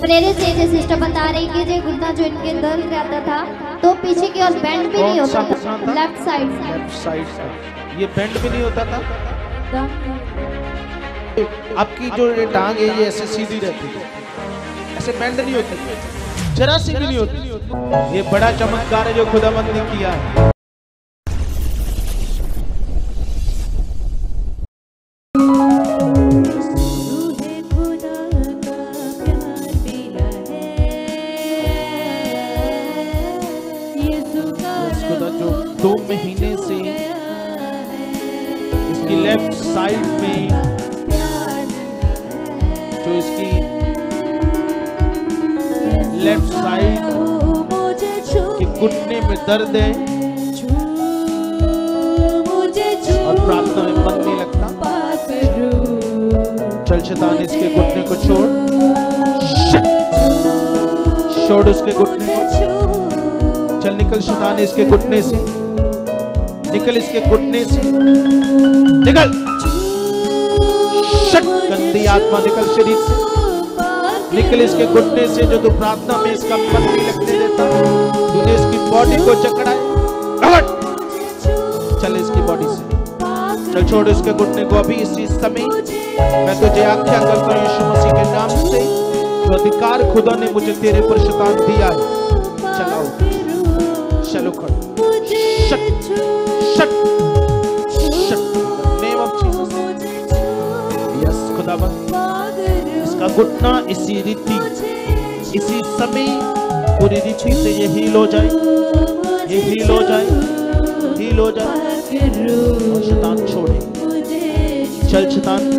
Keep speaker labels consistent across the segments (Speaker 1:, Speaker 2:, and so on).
Speaker 1: प्रेरित से सिस्टर बता रही कि जो घुटना जो इनके दर्द रहता था तो पीछे की ओर बेंड भी नहीं होता था? लेफ़्ट साइड
Speaker 2: लेफ़्ट साइड ये बेंड भी नहीं होता था? आपकी जो ये टांग है ये ऐसे सीधी रहती है। ऐसे बेंड नहीं होती। जरा सी भी नहीं होती। ये बड़ा चमत्कार है जो खुदाबंद ने किया है। दो महीने से इसकी लेफ़्ट साइड में जो इसकी लेफ़्ट साइड के घुटने में दर्द है और प्रार्थना में मन नहीं लगता। चल शैतान, इसके घुटने को छोड़। छोड़ उसके घुटने को। चल निकल शैतान, इसके घुटने से। निकल इसके घुटने से। निकल। गंदी आत्मा, निकल शरीर से। निकल इसके घुटने से जो तू प्रार्थना में इसका मन नहीं लगने देता। तूने इसकी बॉडी को हट! चल इसकी बॉडी से। चल छोड़ इसके घुटने को अभी इसी समय। मैं तुझे आज्ञा करता हूँ यीशु मसीह के नाम से। जो अधिकार खुदा ने मुझे तेरे पर शैतान दिया है। चलाओ। चलो खड़ो। Shut shut name of Jesus yes खुदाबंद इसका घुटना इसी रीति, इसी समय पूरी रीति से ये हील हो जाए। ये हील हो जाए। हील हो जाए। शैतान छोड़े। चल शैतान।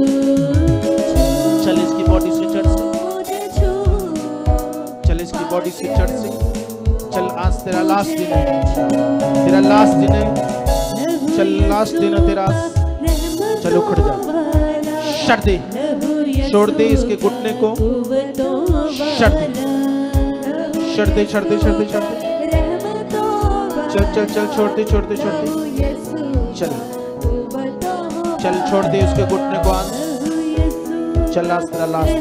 Speaker 2: चल इसकी बॉडी से चढ़ से। चल इसकी बॉडी से चढ़ से। चल आज तेरा लास्ट दिन है। तेरा लास्ट दिन है। चल लास्ट दिन तेरा। चल, उखड़ जा। शट दे। छोड़ दे इसके घुटने को। शट दे। शट दे शट दे शट दे शट दे। चल चल चल, छोड़ दे छोड़ दे छोड़ दे। चल। चल, छोड़ दे उसके घुटने को आज चल आज तेरा लास्ट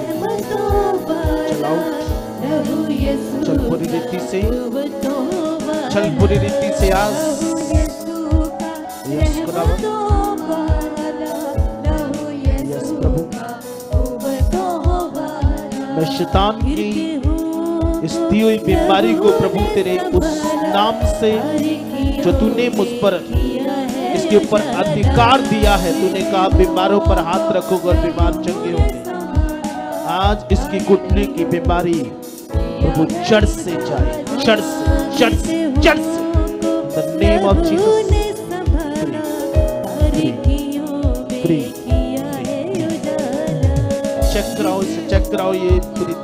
Speaker 2: चल आउट चल पूरी रीति से। चल पूरी रीति से, आज। शैतान की इस दी हुई बीमारी को प्रभु तेरे उस नाम से जो तूने मुझ पर इसके ऊपर अधिकार दिया है, तूने कहा बीमारों पर हाथ रखोगे और बीमार चंगे होंगे। आज इसकी घुटने की बीमारी प्रभु जड़ से जाए जड़ से जड़ से जड़ से। The name of Jesus three check कराओ चेक ये थ्री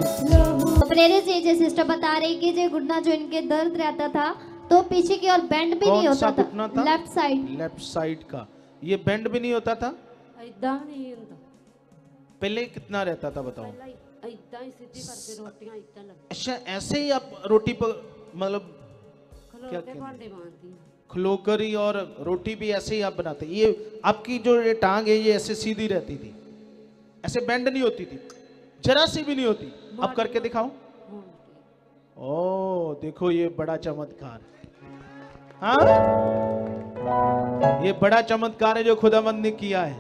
Speaker 2: तो
Speaker 1: प्रेरित जी सिस्टर बता रही कि जो घुटना जो इनके दर्द रहता था तो पीछे की ओर बेंड भी नहीं होता था,
Speaker 2: था?
Speaker 1: लेफ़्ट साइड
Speaker 2: लेफ़्ट साइड का। ये बेंड भी नहीं होता था?
Speaker 3: नहीं होता।
Speaker 2: पहले कितना रहता था बताओ? अच्छा ऐसे ही आप रोटी पर मतलब क्या खलोकरी और रोटी भी ऐसे ही आप बनाते ये आपकी जो ये टांग है ये ऐसे सीधी रहती थी। ऐसे बेंड नहीं होती थी। जरा सी भी नहीं होती। अब करके दिखाओ ओ देखो ये बड़ा चमत्कार। हाँ? ये बड़ा चमत्कार है जो खुदामंद ने किया है।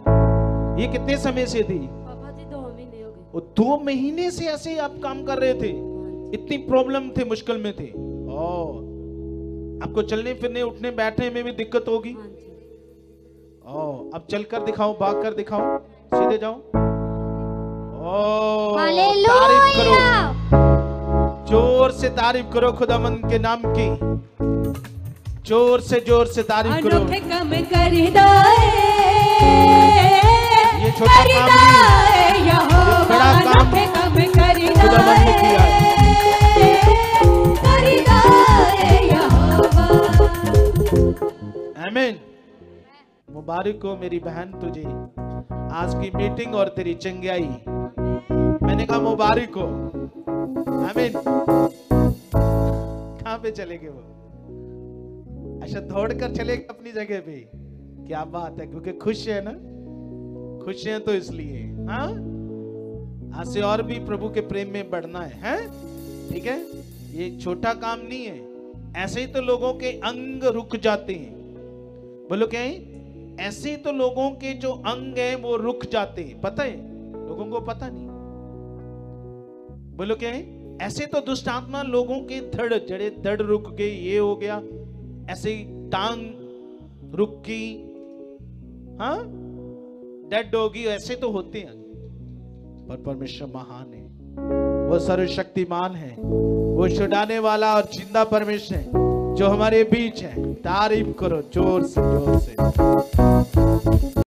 Speaker 2: ये कितने समय से थी? वो दो महीने से ऐसे ही आप काम कर रहे थे? इतनी प्रॉब्लम थे मुश्किल में थे। ओ आपको चलने फिरने उठने बैठने में भी दिक्कत होगी।
Speaker 3: ਹਾਂਜੀ
Speaker 2: ओ अब चलकर दिखाओ भाग कर दिखाओ सीधे जाओ ओ तारीफ़ करो। ज़ोर से तारीफ़ करो खुदामंद के नाम की। ज़ोर से ज़ोर से तारीफ़ करो। आमीन मुबारक हो मेरी बहन तुझे। आज की मीटिंग और तेरी चंगाई। मैंने कहा मुबारक हो। आमीन कहाँ पे चले गए वो? अच्छा दौड़ कर चले अपनी जगह पे। क्या बात है, क्योंकि खुश है ना? खुश हैं तो इसलिए। हाँ? और भी प्रभु के प्रेम में बढ़ना है, हैं? ठीक है? ये छोटा काम नहीं है। ऐसे ही तो लोगों के अंग रुक जाते हैं। बोलो क्या है? ऐसे तो लोगों के जो अंग है, वो रुक जाते हैं। पता है? लोगों को पता नहीं। बोलो क्या है? ऐसे तो दुष्ट आत्मा लोगों के धड़ जड़े धड़ रुक गए, ये हो गया। ऐसे टांग रुक गई। हाँ? डेड होगी, ऐसे तो होते हैं। पर परमेश्वर महान है। वो सर्वशक्तिमान है। वो छुड़ाने वाला और ज़िंदा परमेश्वर है। जो हमारे बीच है तारीफ़ करो ज़ोर से ज़ोर से।